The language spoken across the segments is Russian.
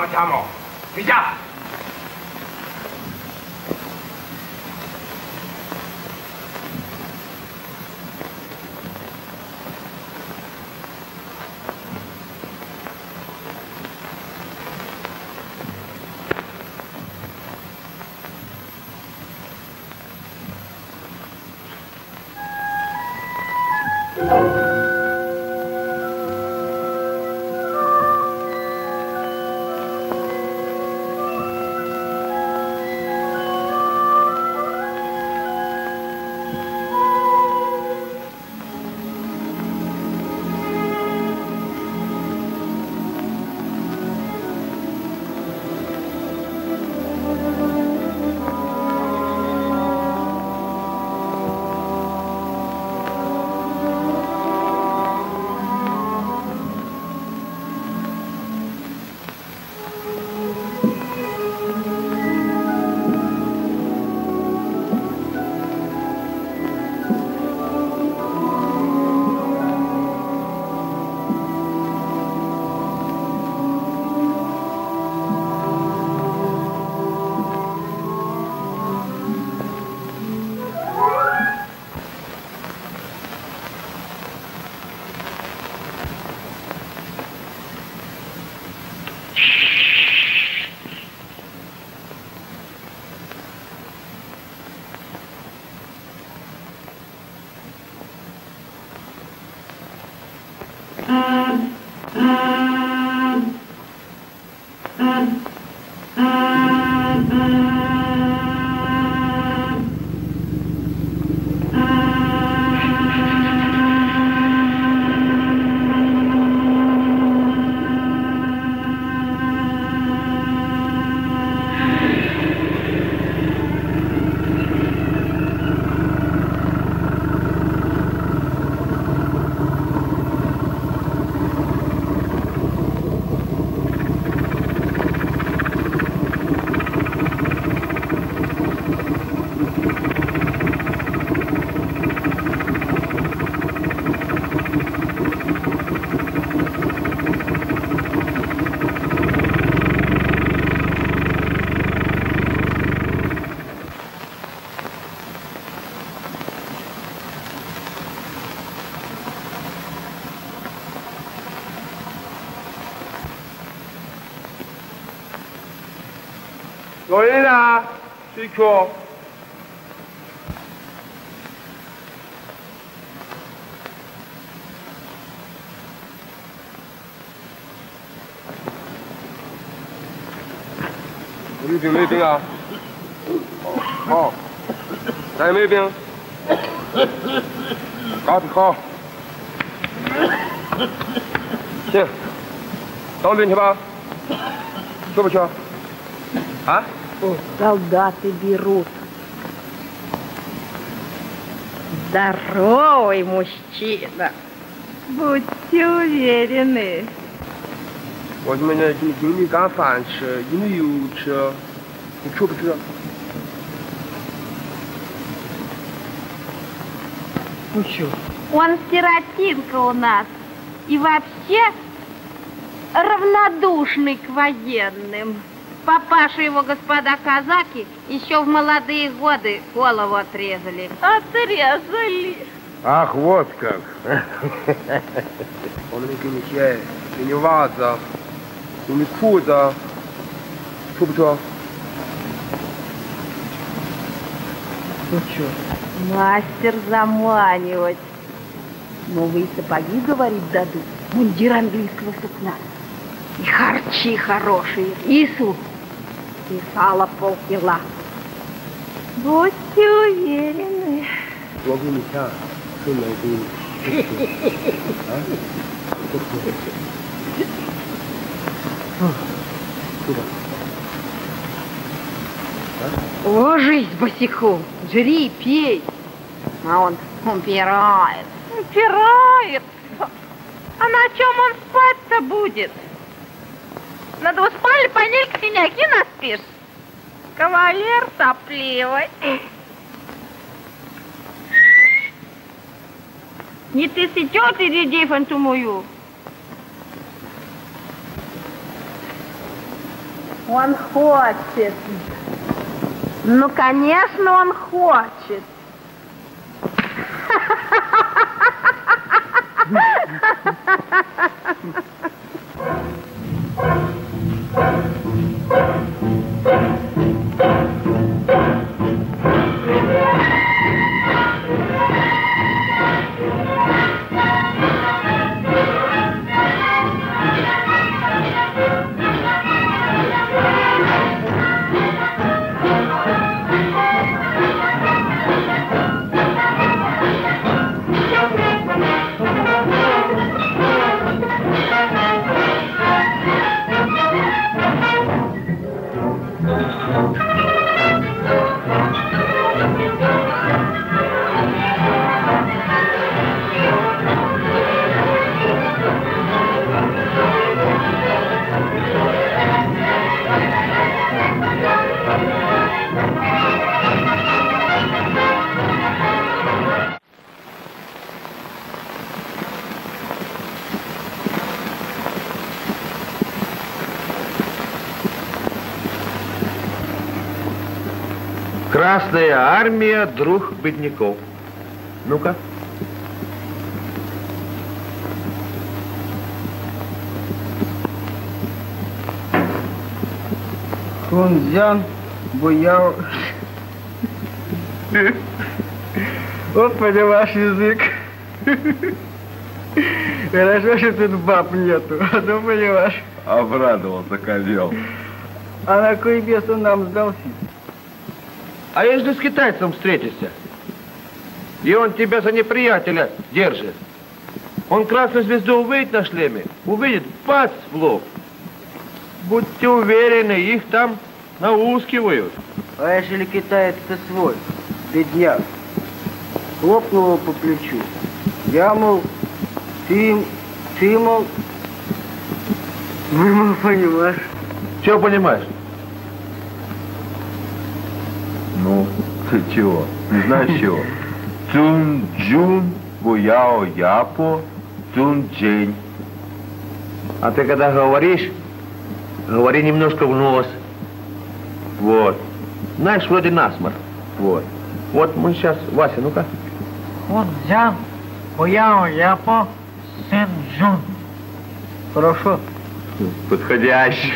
了家门，回家有人啊，水球。有兵没兵啊？好，咱没兵。打的好。行，当兵去吧。去不去？啊 ？солдаты берут. Здоровый мужчина. Будьте уверены. 我他妈的给给你干饭吃，给你油吃，你吃不吃？Ну что? Он сиротинка у нас. И вообще равнодушный к военным. Папаша его, господа казаки, еще в молодые годы голову отрезали. Отрезали. Ах, вот как. Он не кинет и не ваза, и не куда. Что бы что? Ну что, мастер заманивать. Новые сапоги, говорит, дадут. Мундир английского сукна. И харчи хорошие, и суп Сало полкила. Будьте уверены. Ложись босиком, жри, пей. А он упирает. Упирает? А на чем он спать-то будет? На двуспальной панельке синяки наспишь? Кавалер сопливый. Не ты сечет и людей фантумую. Он хочет. Ну, конечно, он хочет. Música Красная армия, друг бедняков. Ну-ка. Хунзян буял. Вот понимаешь язык. Хорошо, что тут баб нету, а то понимаешь. Обрадовался козел. А на кой бес он нам сдался? А если с китайцем встретишься? И он тебя за неприятеля держит. Он красную звезду увидит на шлеме, увидит, бац, в лоб. Будьте уверены, их там наускивают. А если китаец-то свой, бедняк, хлопнул его по плечу. Я, мол, ты, ты, мол, вы, мол, понимаешь. Что понимаешь? Ну, ты чего? Не знаешь чего? Цун Джун Буяо Япо Цун Джень. А ты когда говоришь, говори немножко в нос. Вот. Знаешь, вроде насморк. Вот. Вот мы сейчас, Вася, ну-ка. Хунзян буял япо сын Джун. Хорошо. Подходящий.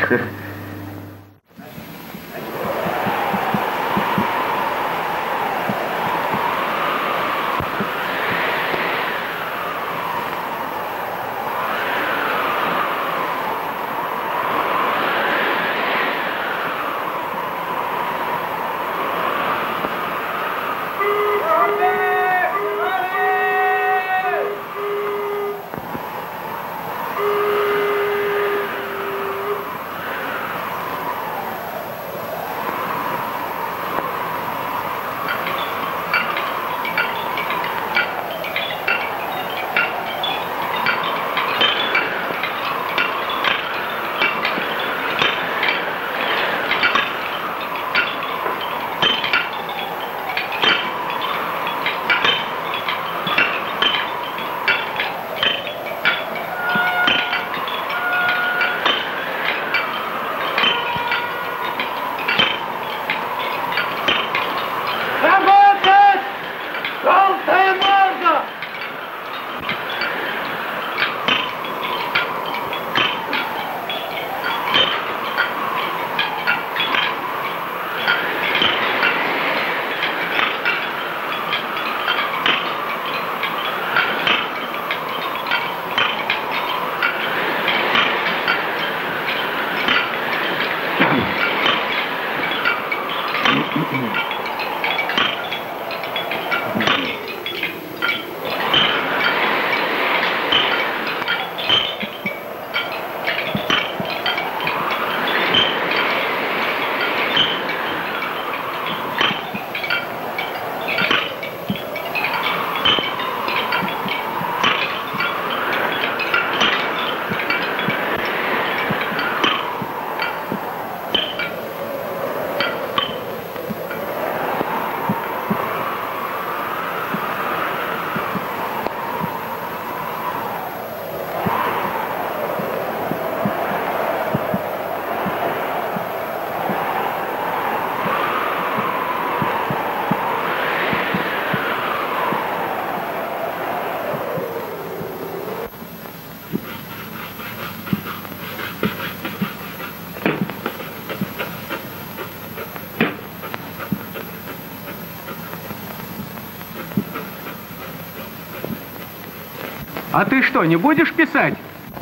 А ты что, не будешь писать?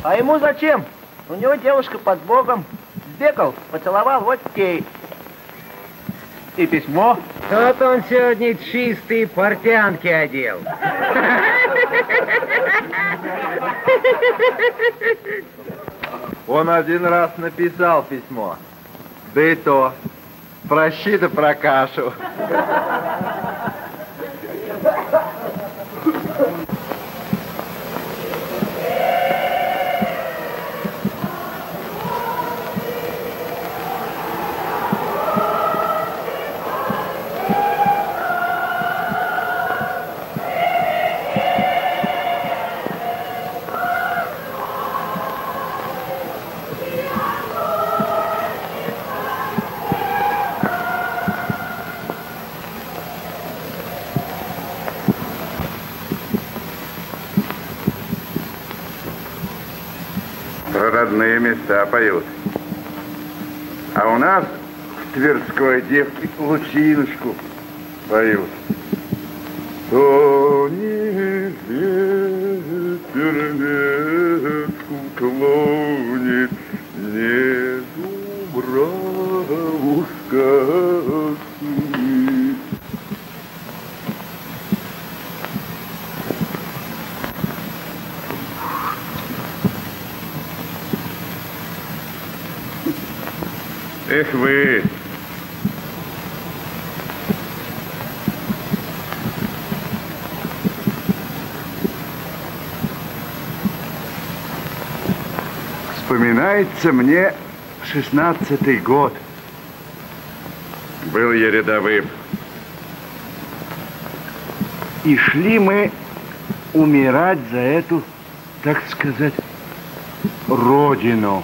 А ему зачем? У него девушка под Богом. Сбегал, поцеловал, вот те. И письмо. Тот он сегодня чистые портянки одел. Он один раз написал письмо. Да и то. Прощи да про кашу. Места поют. А у нас в Тверской девки лучиночку поют. То не ветер ветку клонит, Вы! Вспоминается мне шестнадцатый год. Был я рядовым. И шли мы умирать за эту, так сказать, родину.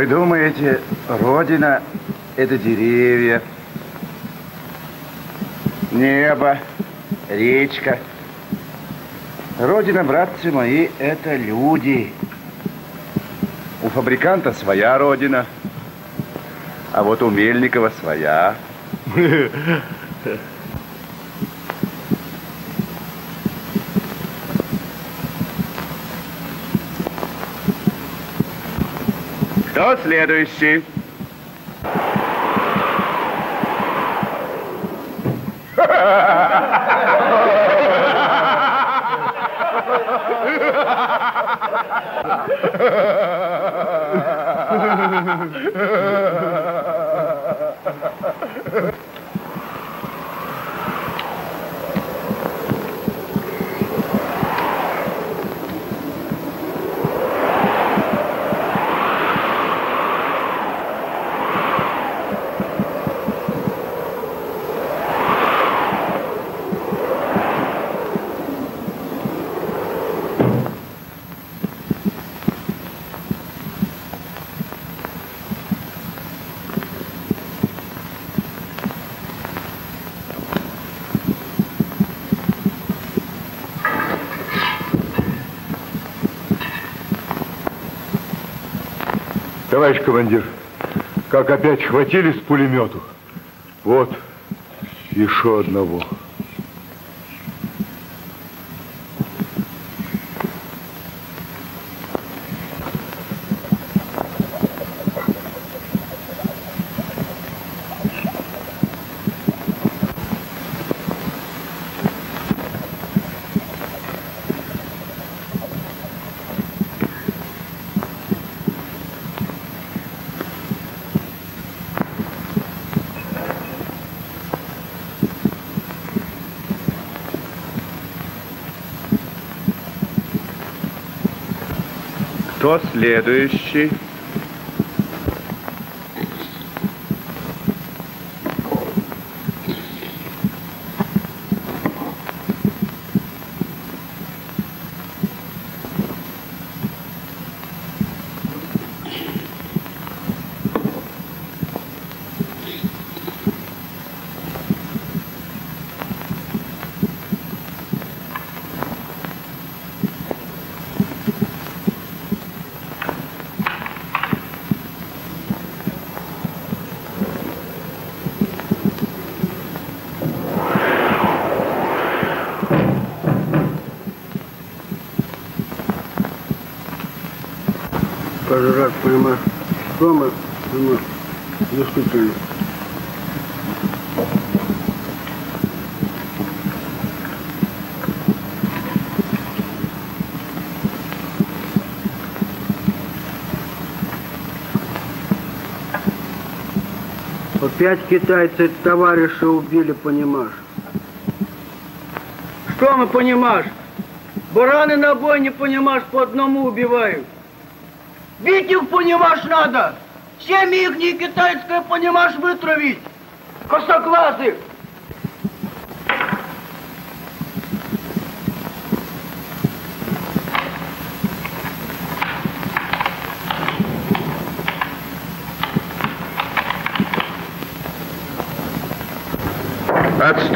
Вы думаете, Родина – это деревья, небо, речка. Родина, братцы мои, это люди. У фабриканта своя родина, а вот у Мельникова своя. Кто следующий? Товарищ командир, как опять хватились с пулемету. Вот, еще одного. Кто следующий? Пожрать, понимаешь? Дома, понимаешь? Действительно. Опять китайцы товарища убили, понимаешь? Что мы понимаешь? Бараны на бой не понимаешь, по одному убивают. Бить их, понимаешь, надо. Семьи их не китайское, понимаешь, вытравить. Косоглазых.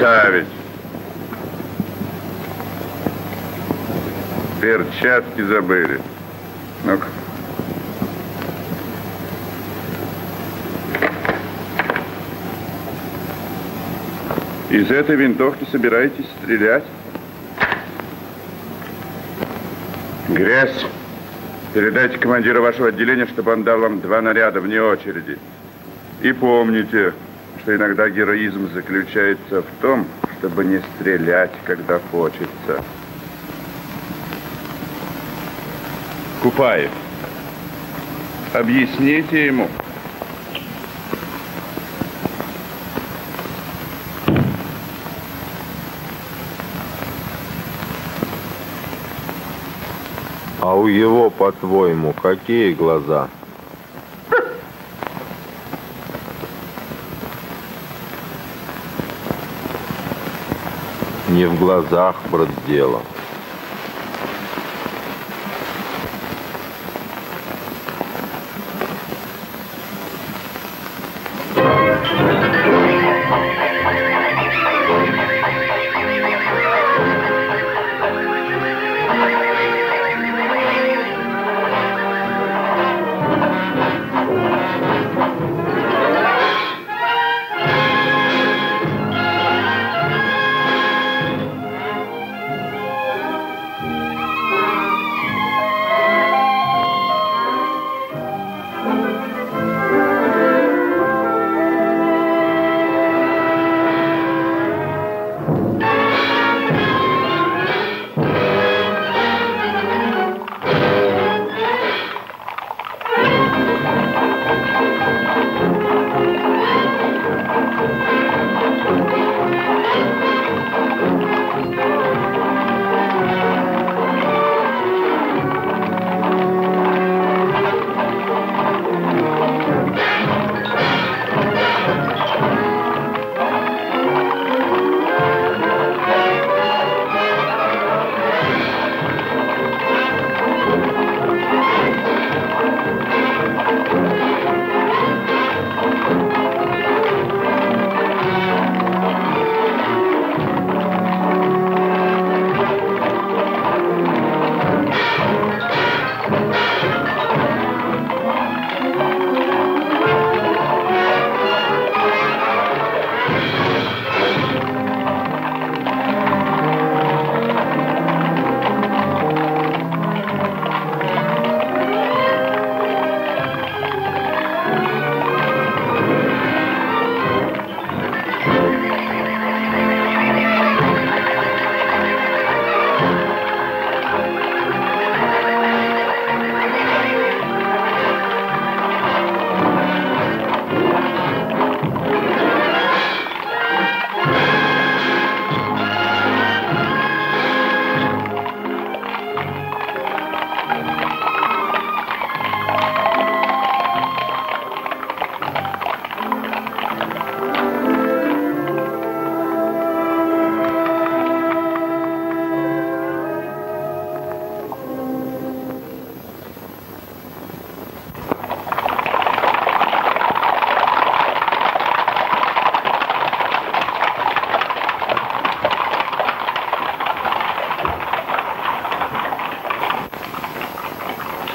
Отставить. Перчатки забыли. Ну-ка. Из этой винтовки собираетесь стрелять? Грязь. Передайте командиру вашего отделения, чтобы он дал вам два наряда вне очереди. И помните, что иногда героизм заключается в том, чтобы не стрелять, когда хочется. Купаев, объясните ему. А у его, по-твоему, какие глаза? Не в глазах, брат, дело.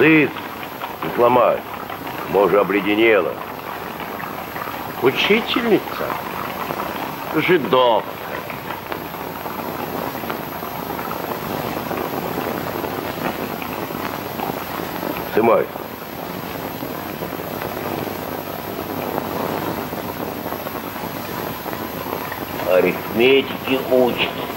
Сыт, не сломай. Може, обледенела. Учительница? Жидовка. Сымай. Арифметики учит.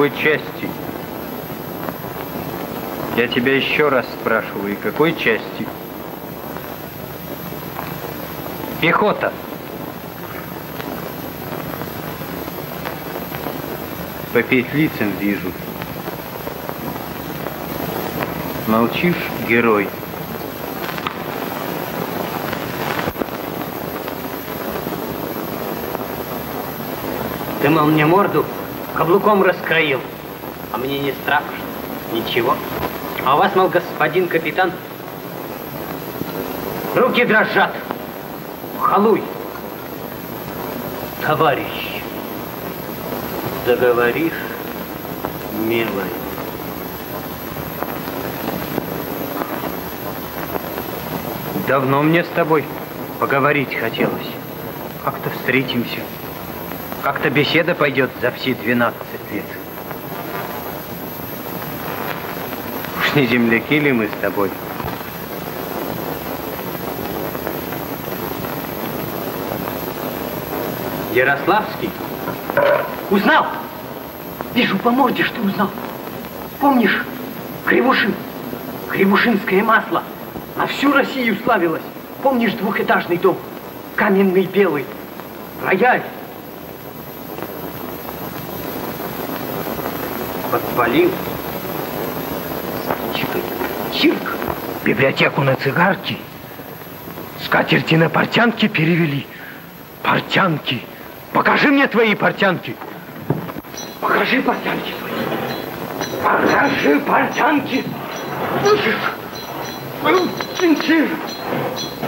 Какой части? Я тебя еще раз спрашиваю, какой части? Пехота. По петлицам вижу. Молчишь, герой? Ты, мол, мне морду каблуком раскроил, а мне не страшно, ничего. А у вас, мол, господин капитан, руки дрожат. Халуй, товарищ, договоришь, милый. Давно мне с тобой поговорить хотелось. Как-то встретимся. Как-то беседа пойдет за все 12 лет. Уж не земляки ли мы с тобой? Ярославский? Узнал? Вижу по морде, что узнал. Помнишь, Кривушин? Кривушинское масло на всю Россию славилось. Помнишь двухэтажный дом? Каменный белый. Рояль. Подпалил. Чирк. Библиотеку на цигарки. Скатерти на портянки перевели. Портянки. Покажи мне твои портянки. Покажи портянки твои. Покажи портянки. Пинцы.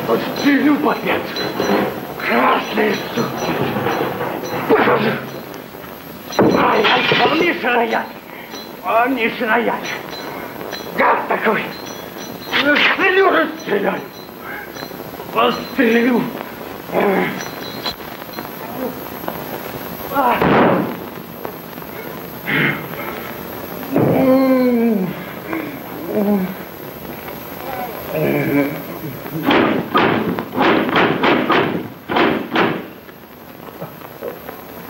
Подстрелю, подлец. Красные суки. Покажи. Рояль, помнишь рояль? Помнишь рояль? Гад такой. Расстрелю, расстреляю. Пострелю.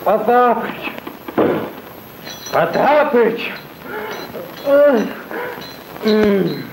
Потапыч! Потапыч! うん。うん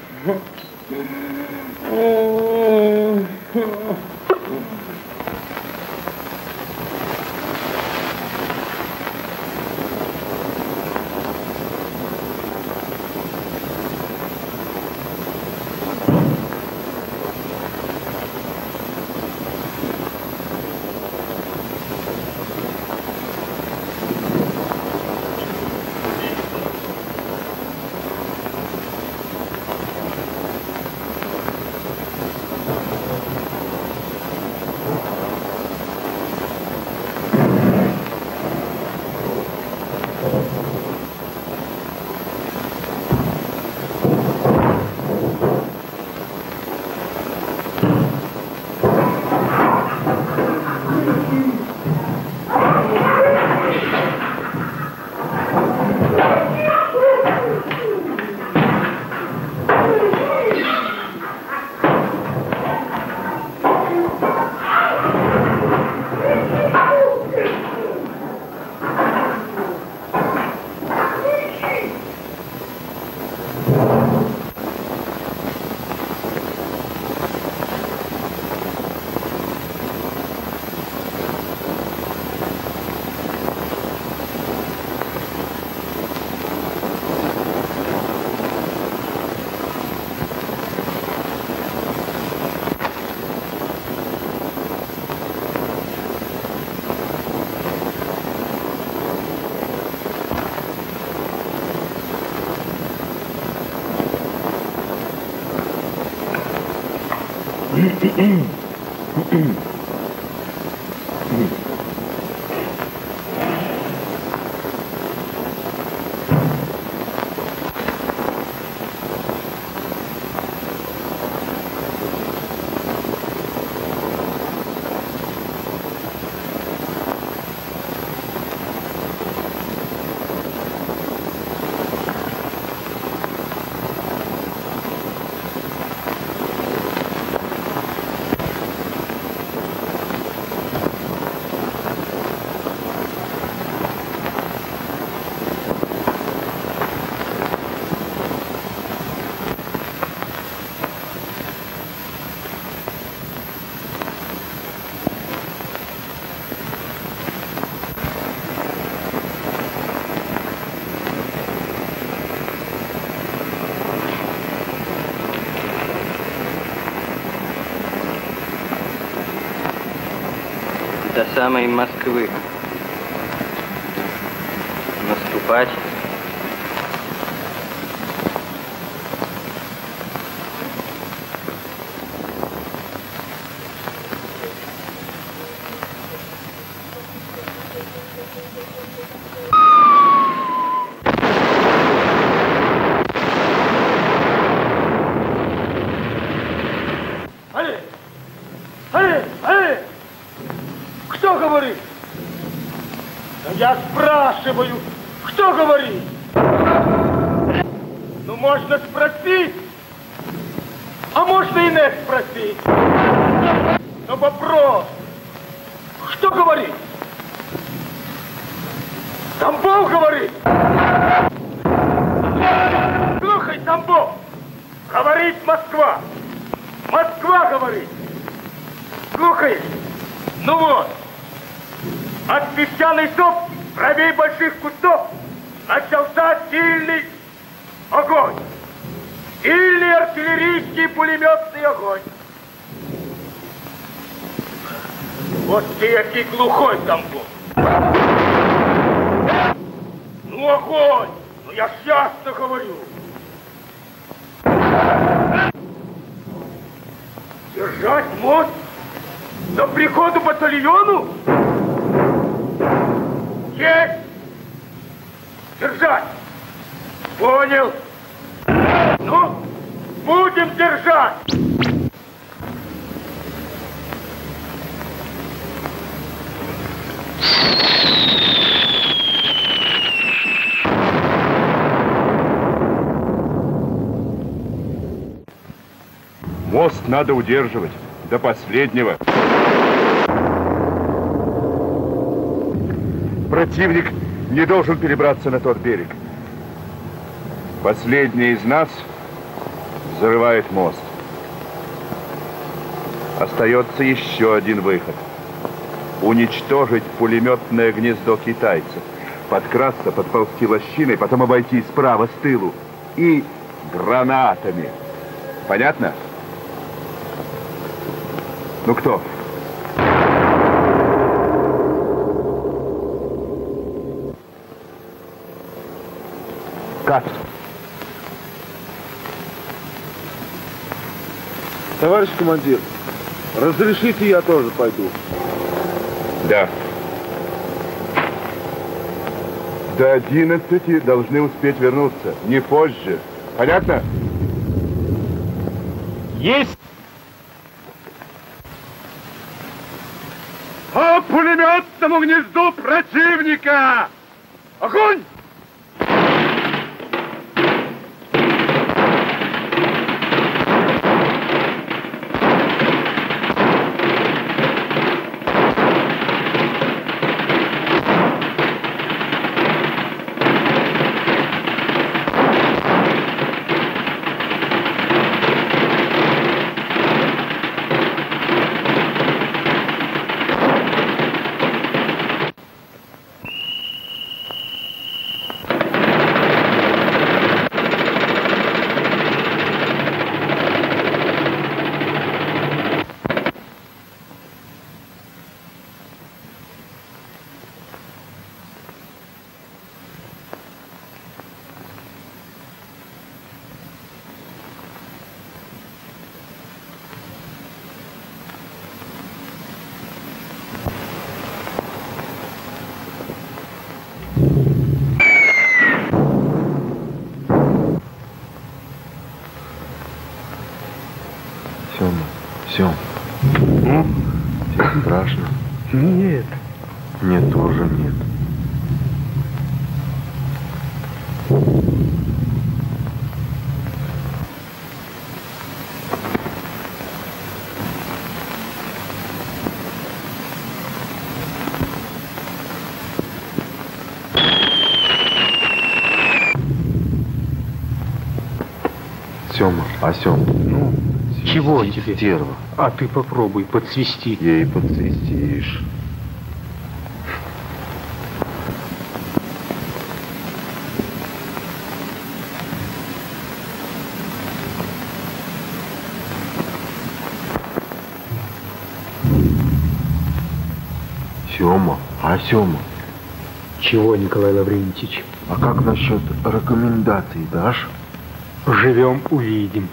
음. Самой Москвы. Я спрашиваю, кто говорит? Ну, можно спросить, а можно и не спросить. Но вопрос, ты глухой там был. Ну, огонь! Ну, я ясно говорю. Держать мост до приходу батальону? Есть! Держать! Понял? Ну, будем держать! Мост надо удерживать до последнего. противник не должен перебраться на тот берег. Последний из нас взрывает мост. Остается еще один выход. Уничтожить пулеметное гнездо китайцев. Подкрасться, подползти лощиной, потом обойти справа с тылу. И гранатами. Понятно? Ну кто? Как? Товарищ командир, разрешите я тоже пойду? Да. До одиннадцати должны успеть вернуться, не позже. Понятно? Есть! По пулеметному гнезду противника! Огонь! Сема, Сем. Тебе страшно? Нет. Мне тоже нет. Сема, а Сем, ну, Чего тебе? Стерва. А ты попробуй подсвисти. Ей подсвистишь. Сема, а Сема, Чего, Николай Лаврентьевич? а как насчет рекомендаций дашь? Живем, увидим.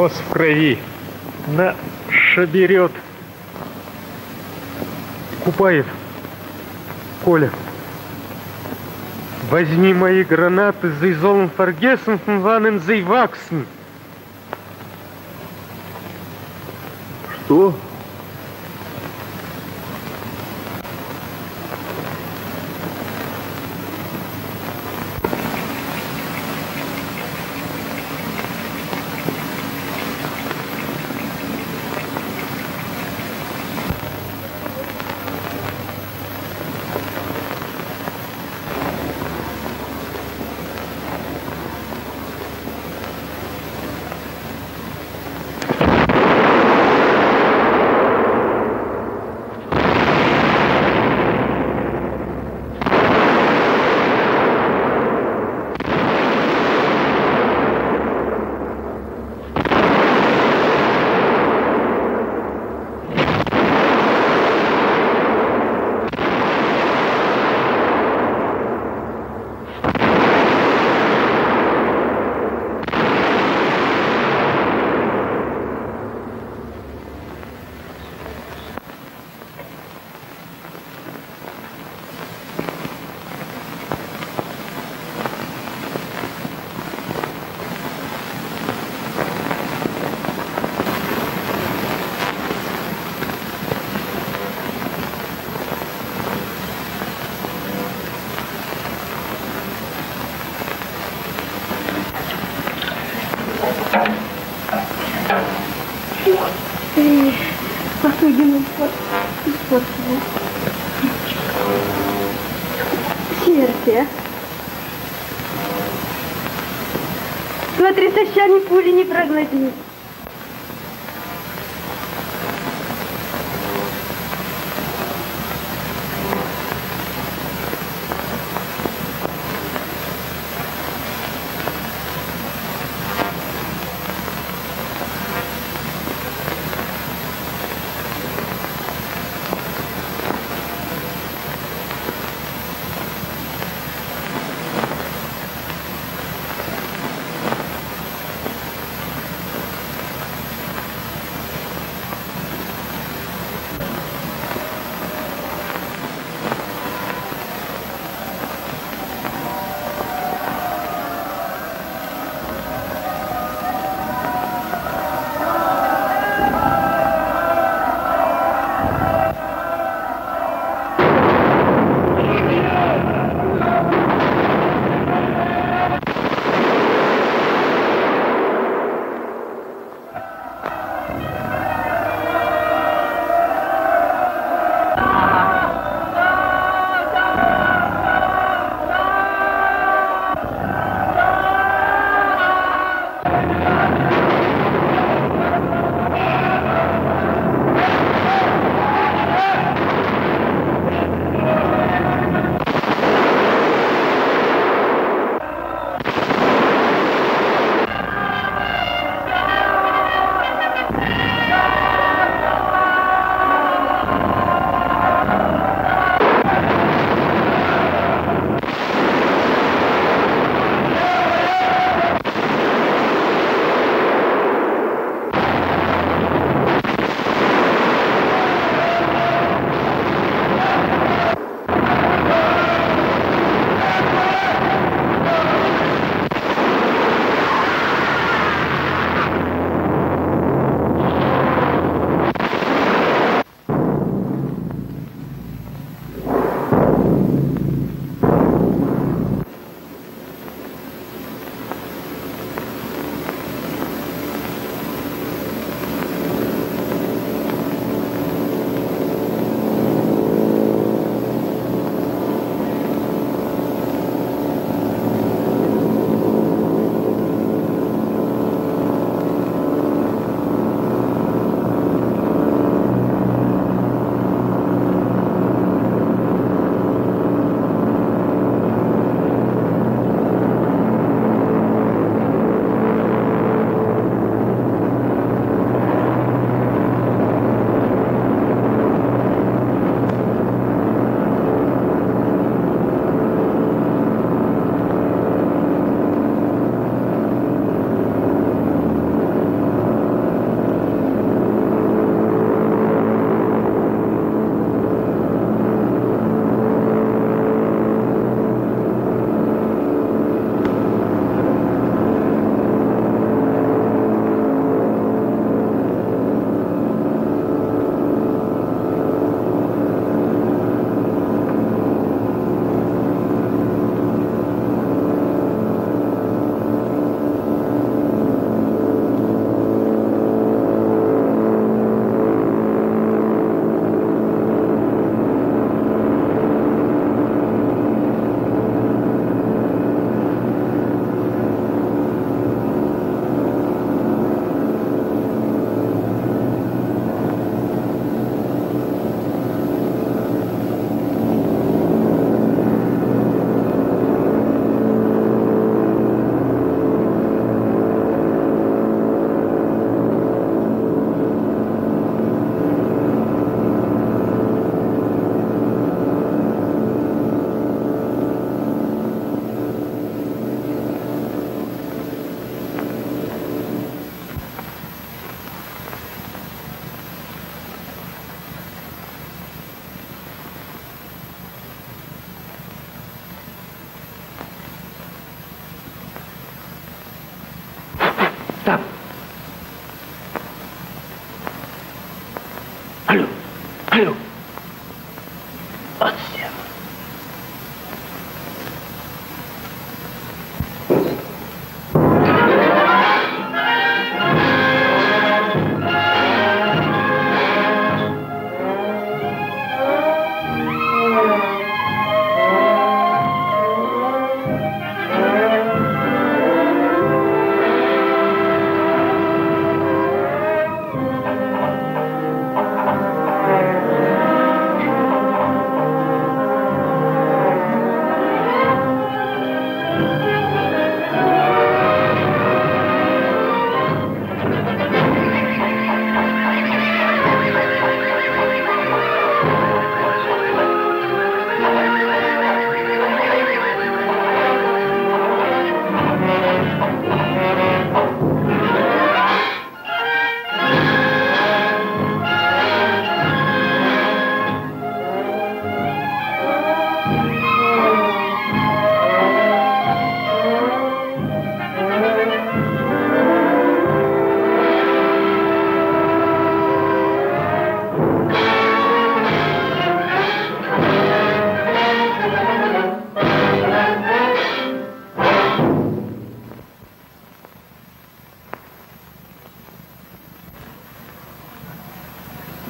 Нос в крови. На берет. Купает. Коля. Возьми мои гранаты, von wann sie wachsen. Что? Тащами пули не прогнать.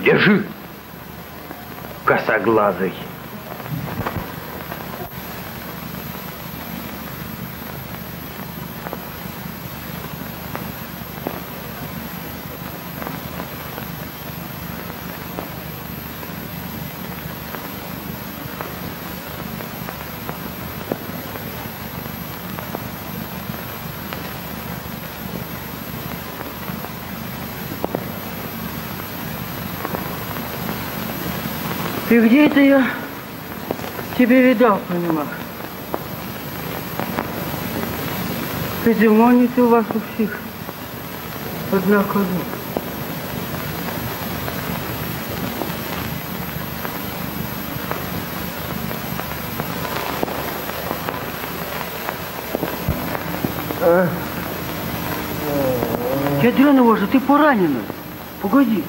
Держи, косоглазый. Ты где это я тебя видал, понимаешь? Ты у вас у всех однако. А? Ядрена ваша, ты поранена. Погоди.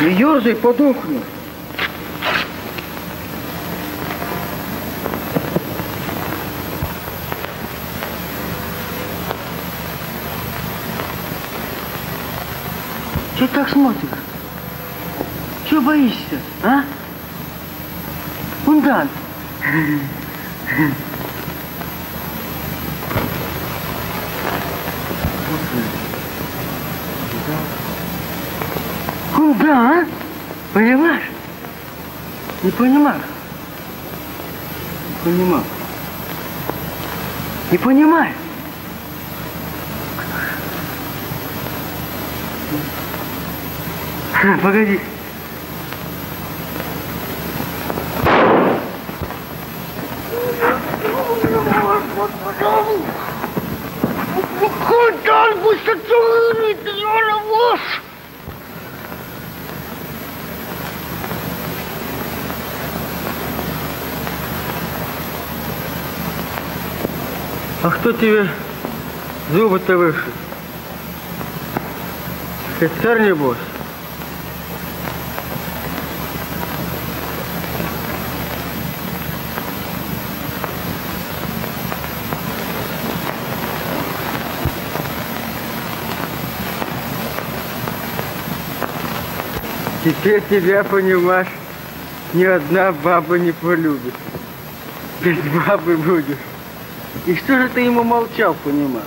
Не ерзай, подохну. Че так смотришь? Че боишься, а? Кундан. Куда, а? Понимаешь? Не понимаешь? Не понимаю. Не понимаю. Погоди. Куда он будет целует, ложь? А кто тебе зубы-то вышел? Офицер, небось? Теперь тебя, понимаешь, ни одна баба не полюбит. Без бабы будешь. И что же ты ему молчал, понимаешь?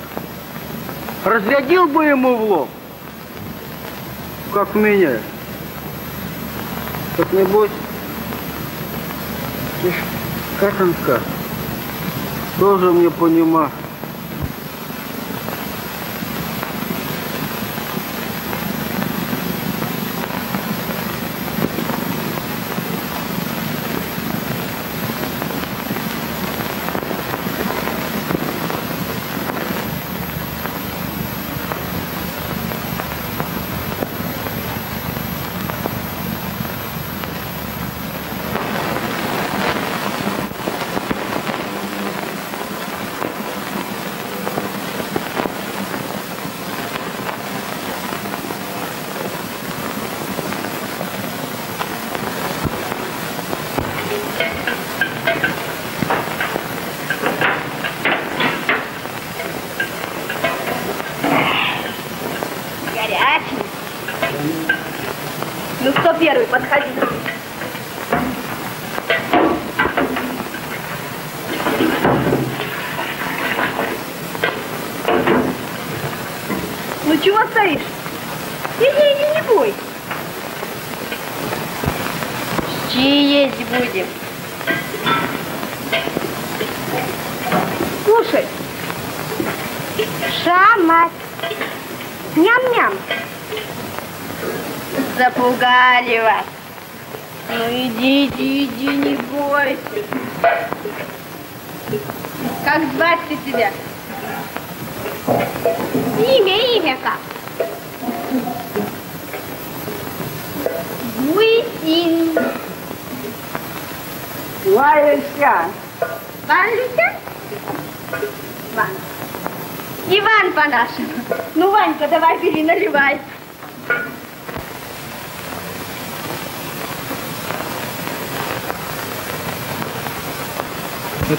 Разрядил бы ему в лоб, как меня. Как небось, как он скажет, тоже мне понимать.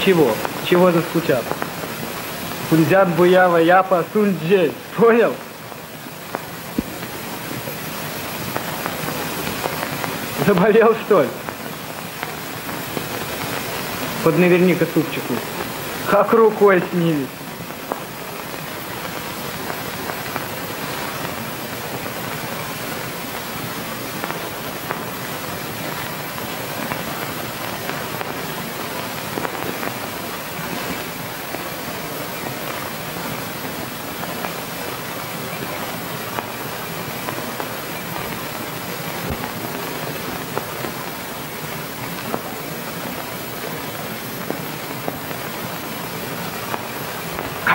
Чего? Чего заскучал? Кунзят буява япа сунджей. Понял? Заболел, что ли? Под наверняка супчику. Как рукой снились.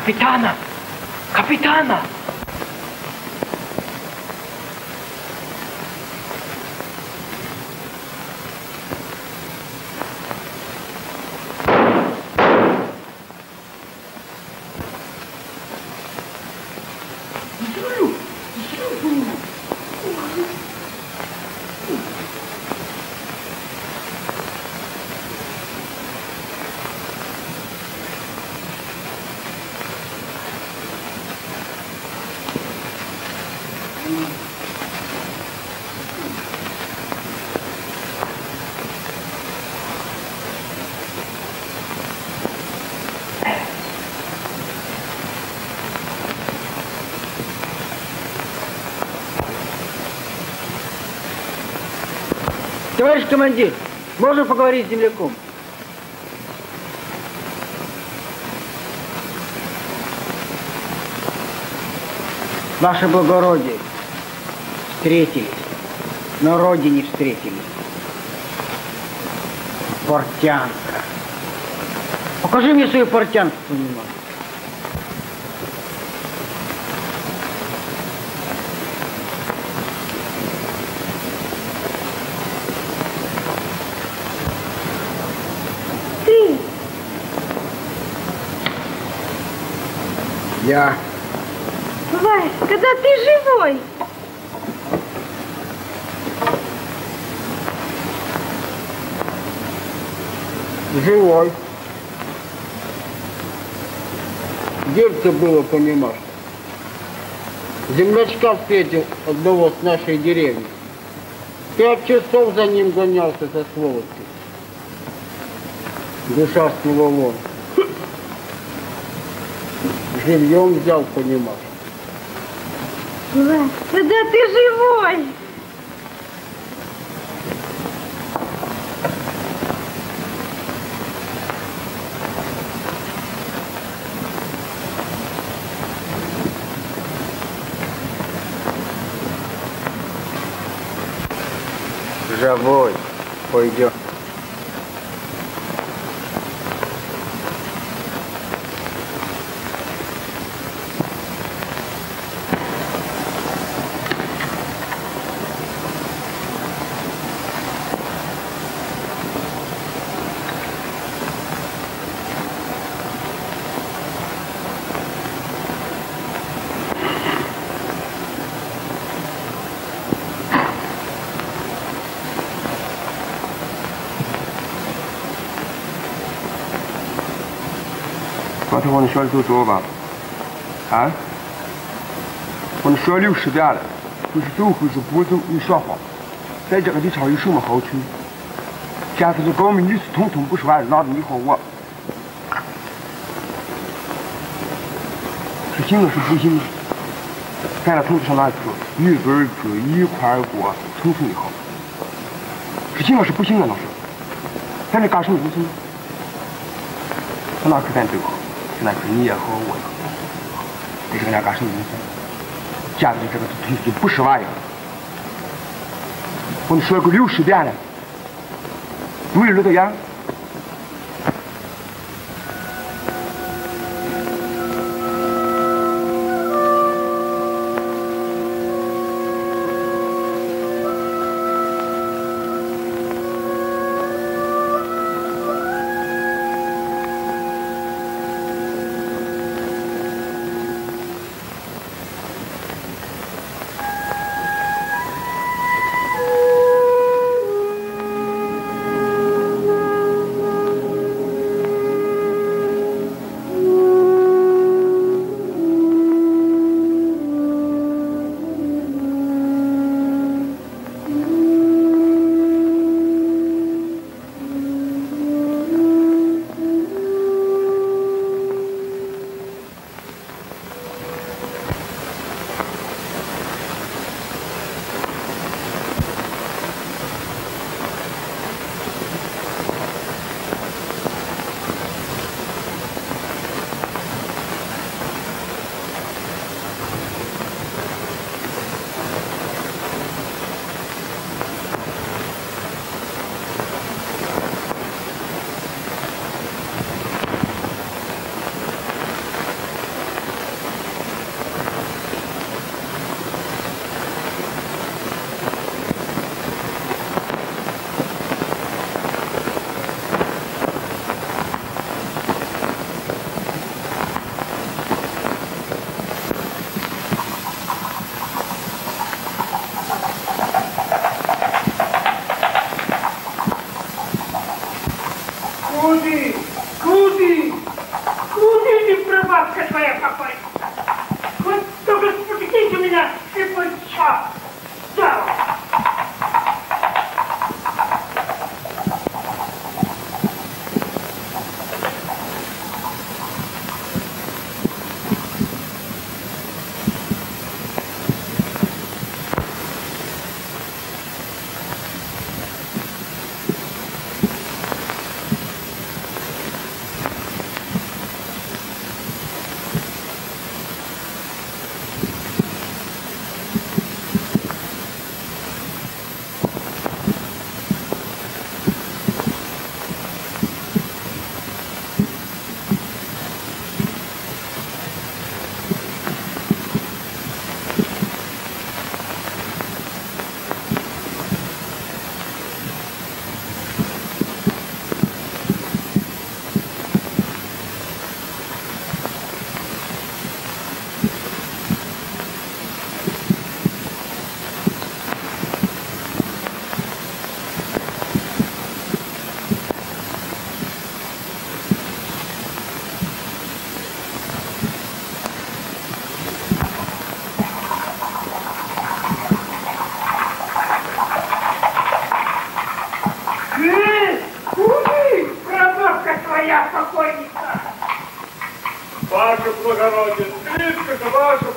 Капитана! Капитана! Товарищ командир, можно поговорить с земляком? Ваше благородие, встретились, на родине встретились. Портянка. Покажи мне свою портянку, понимаешь. Ты, Я. Вась, когда ты живой? Живой. Дельце было, понимаешь. Землячка встретил одного с нашей деревни. Пять часов за ним гонялся со сволочью. Душа с него вон. Живьем взял, понимаешь. Вась, когда ты живой? Живой. Пойдем. 他往那学里头走吧，啊？我那学六十点了，就是走回是不走，你说话，在这个地方有什么好处？现在是搞明，你是统统不说完，拉着你和我。是行了是不行？咱俩同时上哪去？一根住一块过，统统的好。是行了是不行啊？老师，咱这干什么东西？上哪去咱走？那是你也好我也好对这个家干什么家里这个东西不是玩意儿我说过六十遍了没这个样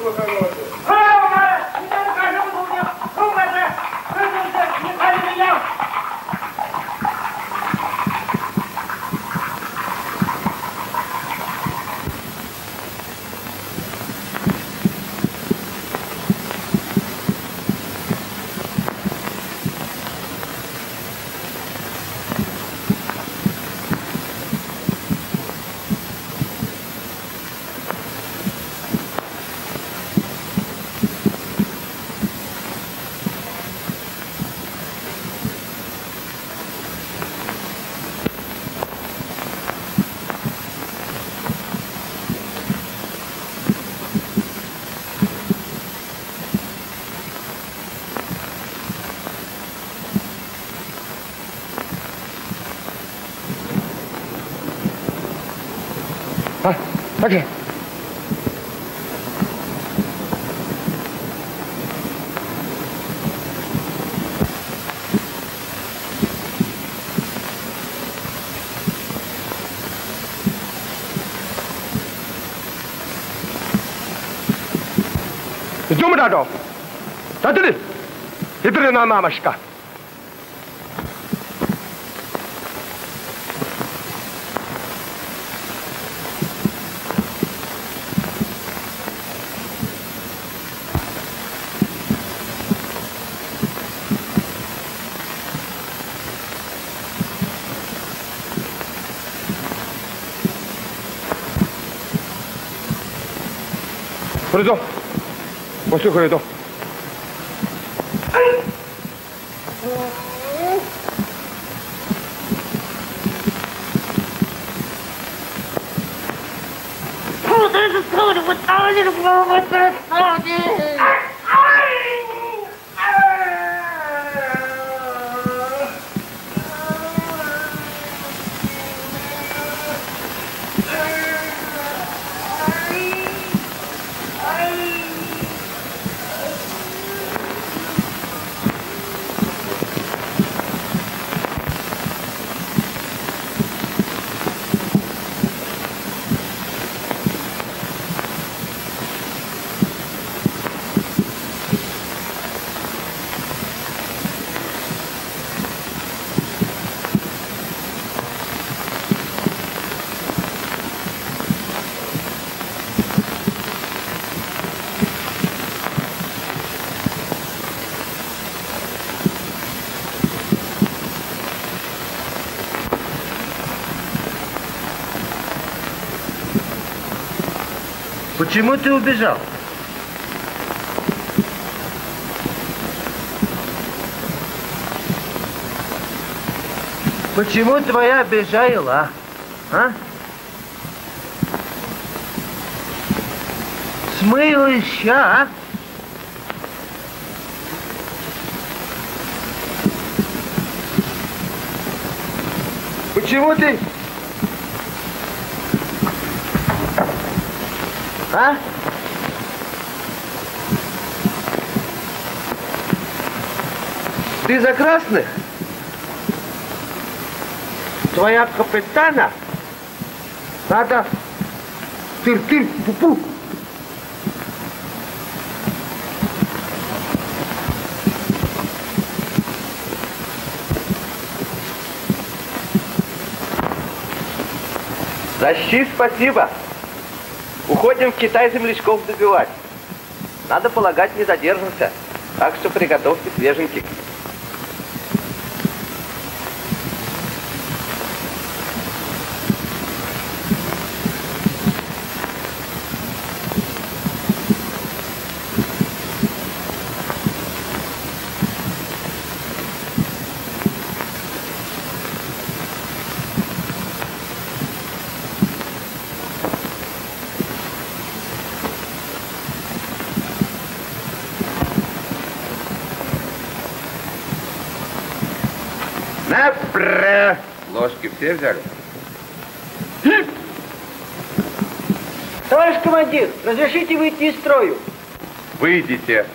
分かる。Zoom da doch. Das ist es. Hier bitte noch mal, Maschka. Oder so. ご視聴くれと。Oh, there's a soda with all of the Почему ты убежал? Почему твоя бежала, а? Смылась, а? Почему ты А? Ты за красных? Твоя капитана? Надо тыр-тыр, пу-пу. За спасибо. Уходим в Китай землячков добивать. Надо полагать, не задержимся. Так что приготовьте свеженьких. Все взяли? Товарищ командир, разрешите выйти из строю? Выйдите.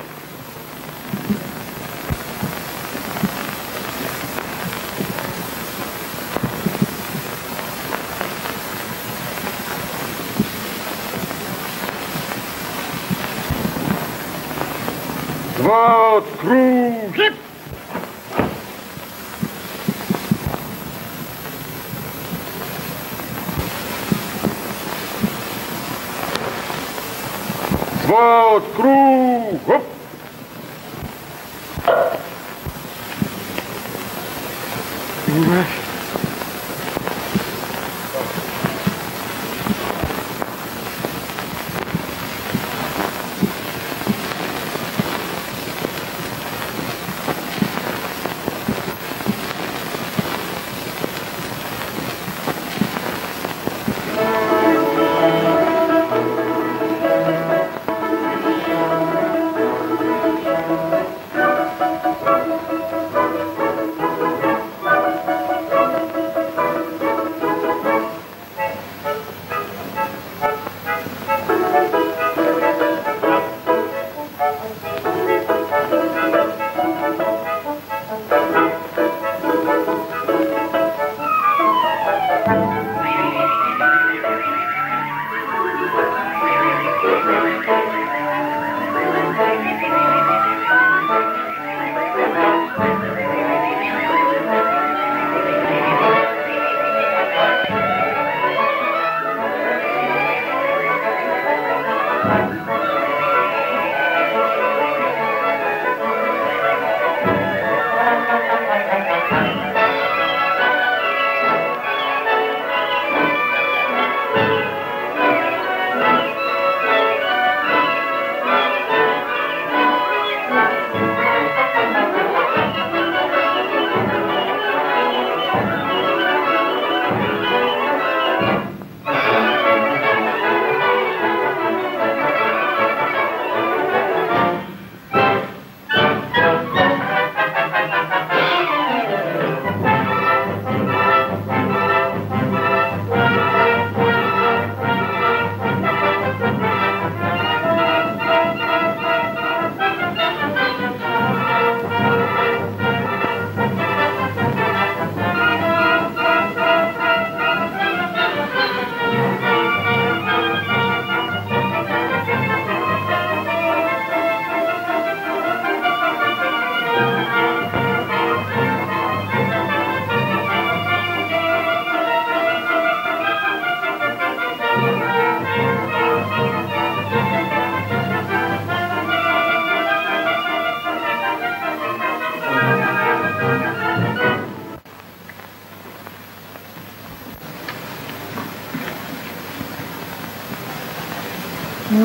Взвод, круг! Оп!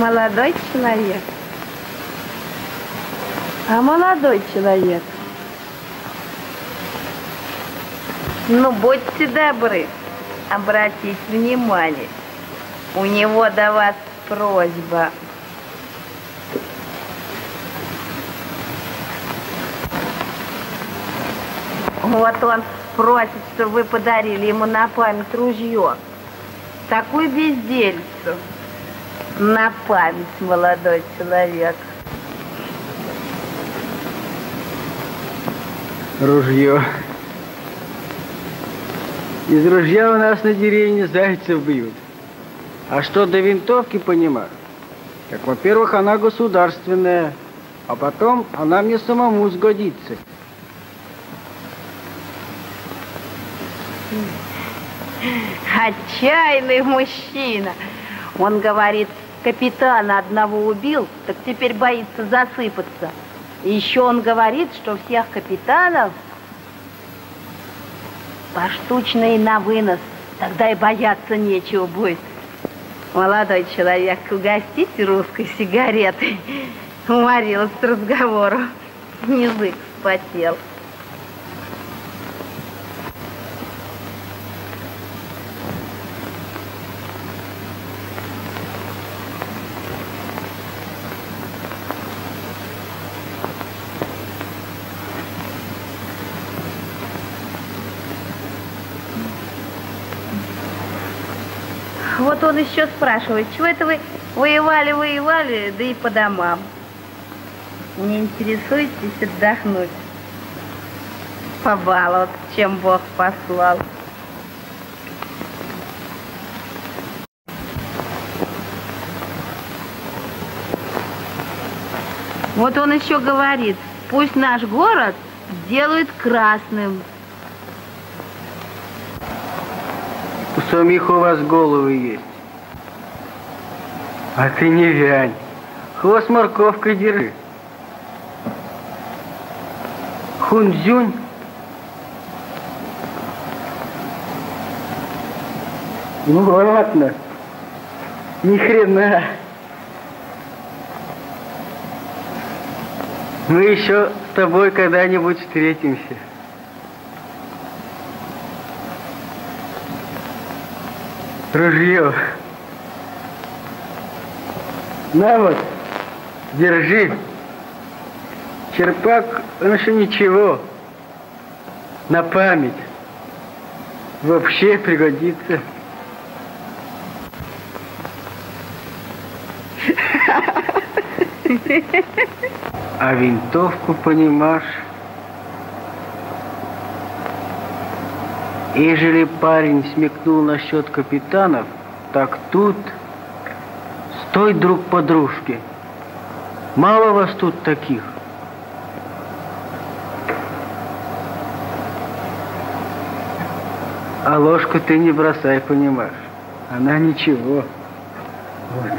Молодой человек. А молодой человек. Ну, будьте добры, обратить внимание. У него до вас просьба. Вот он просит, чтобы вы подарили ему на память ружье. Такую бездельцу. На память, молодой человек. Ружье. Из ружья у нас на деревне зайцев бьют. А что до винтовки понимаю? Так, во-первых, она государственная, а потом она мне самому сгодится. Отчаянный мужчина. Он говорит, капитана одного убил, так теперь боится засыпаться. Еще он говорит, что всех капитанов поштучно и на вынос. Тогда и бояться нечего будет. Молодой человек, угостите русской сигаретой. Уморилась с разговору. Язык вспотел. Вот он еще спрашивает, чего это вы воевали, воевали, да и по домам. Не интересуетесь отдохнуть? Побаловаться, чем Бог послал. Вот он еще говорит, пусть наш город сделают красным. У самих у вас головы есть. А ты не вянь. Хвост морковкой держи. Хунзюнь. Ну ладно. Ни хрена. Мы еще с тобой когда-нибудь встретимся. Ружье. На вот, держи. Черпак, он еще ничего. На память. Вообще пригодится. А винтовку, понимаешь, ежели парень смекнул насчет капитанов, так тут стой друг подружки. Мало вас тут таких. А ложку ты не бросай, понимаешь. Она ничего. Вот.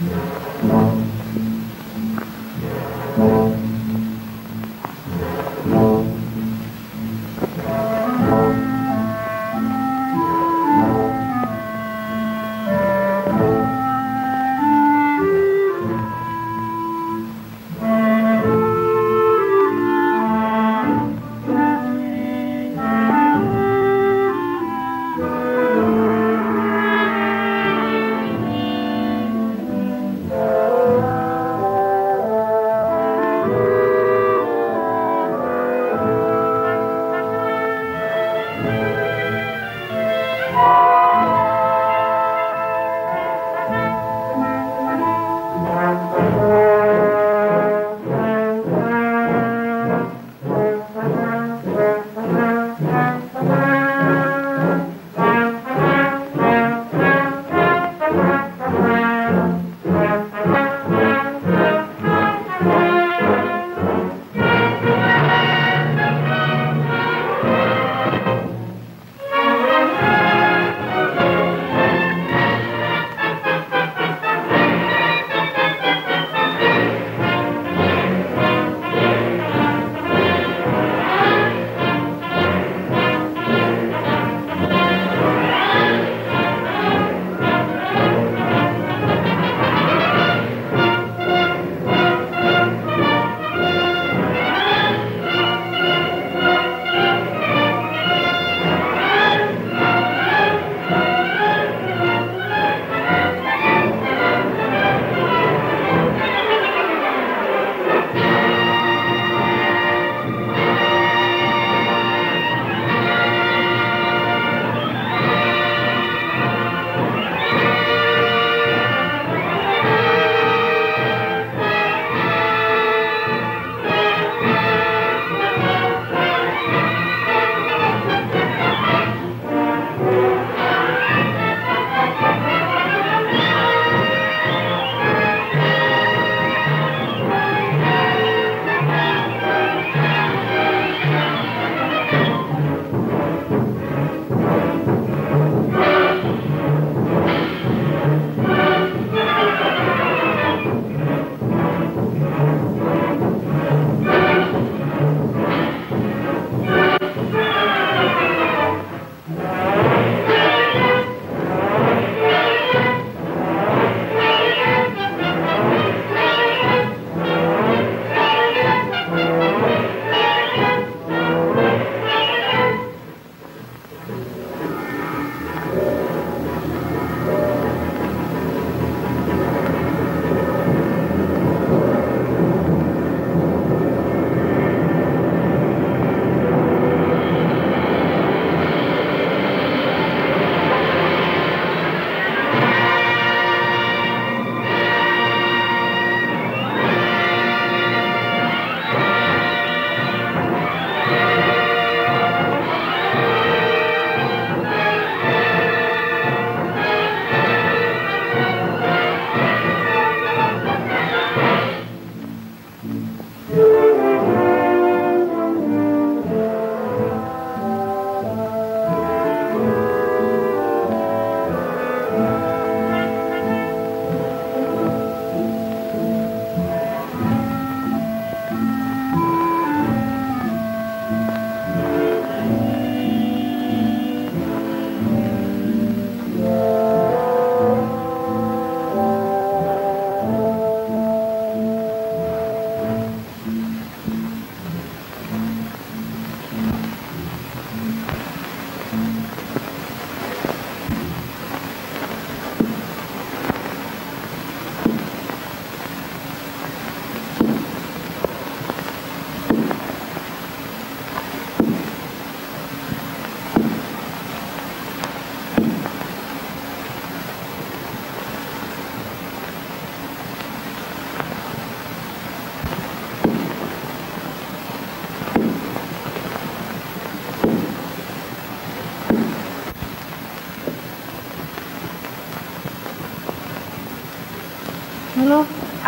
Música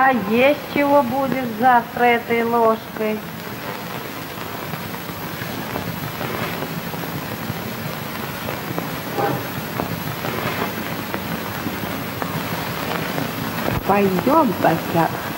А есть чего будешь завтра этой ложкой? Пойдем, Босяк.